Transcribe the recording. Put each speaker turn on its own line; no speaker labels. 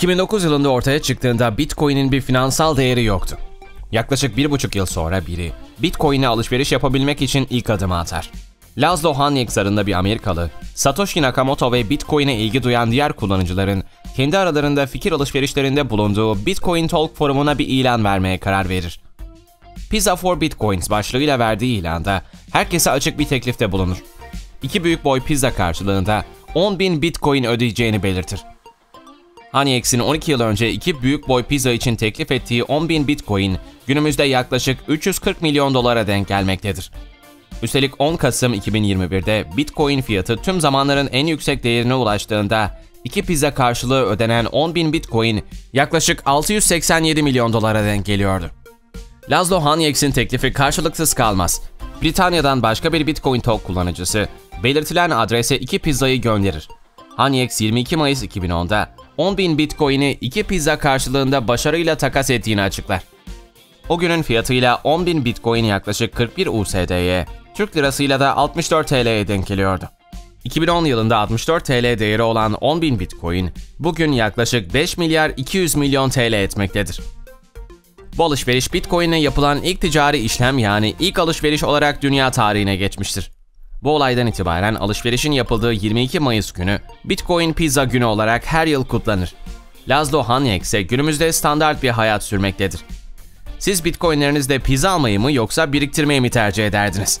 2009 yılında ortaya çıktığında Bitcoin'in bir finansal değeri yoktu. Yaklaşık bir buçuk yıl sonra biri Bitcoin'e alışveriş yapabilmek için ilk adımı atar. Laszlo Hanyek adında bir Amerikalı, Satoshi Nakamoto ve Bitcoin'e ilgi duyan diğer kullanıcıların kendi aralarında fikir alışverişlerinde bulunduğu Bitcoin Talk forumuna bir ilan vermeye karar verir. Pizza for Bitcoins başlığıyla verdiği ilanda herkese açık bir teklifte bulunur. İki büyük boy pizza karşılığında 10 bin Bitcoin ödeyeceğini belirtir. Haniex'in 12 yıl önce iki büyük boy pizza için teklif ettiği 10 bin Bitcoin günümüzde yaklaşık 340 milyon dolara denk gelmektedir. Üstelik 10 Kasım 2021'de Bitcoin fiyatı tüm zamanların en yüksek değerine ulaştığında iki pizza karşılığı ödenen 10 bin Bitcoin yaklaşık 687 milyon dolara denk geliyordu. Laszlo Hanyex'in teklifi karşılıksız kalmaz. Britanya'dan başka bir Bitcoin Talk kullanıcısı belirtilen adrese iki pizzayı gönderir. Hanyex 22 Mayıs 2010'da 10 bin Bitcoin'i iki pizza karşılığında başarıyla takas ettiğini açıklar. O günün fiyatıyla 10 bin Bitcoin yaklaşık 41 USD'ye, Türk lirasıyla da 64 TL'ye denk geliyordu. 2010 yılında 64 TL değeri olan 10 bin Bitcoin, bugün yaklaşık 5 milyar 200 milyon TL etmektedir. Bu alışveriş Bitcoin'e yapılan ilk ticari işlem yani ilk alışveriş olarak dünya tarihine geçmiştir. Bu olaydan itibaren alışverişin yapıldığı 22 Mayıs günü Bitcoin Pizza Günü olarak her yıl kutlanır. Laszlo Hanyek ise günümüzde standart bir hayat sürmektedir. Siz Bitcoin'lerinizde pizza almayı mı yoksa biriktirmeyi mi tercih ederdiniz?